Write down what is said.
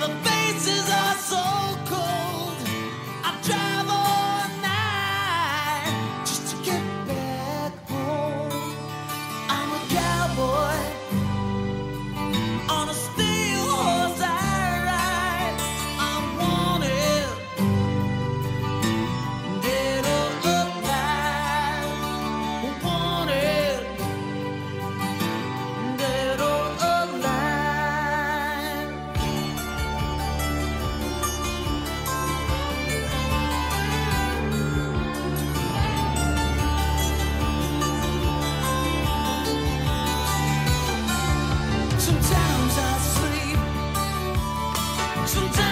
the sometimes